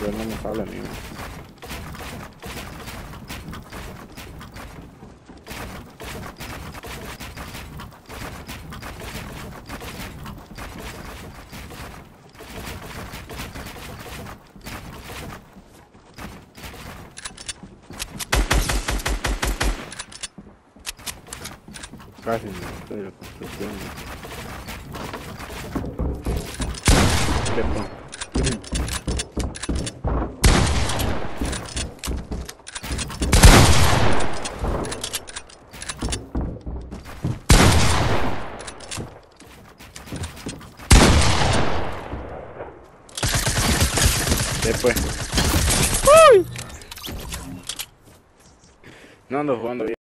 Yo no me sale mío. Casi me estoy. Después. No ando jugando bien.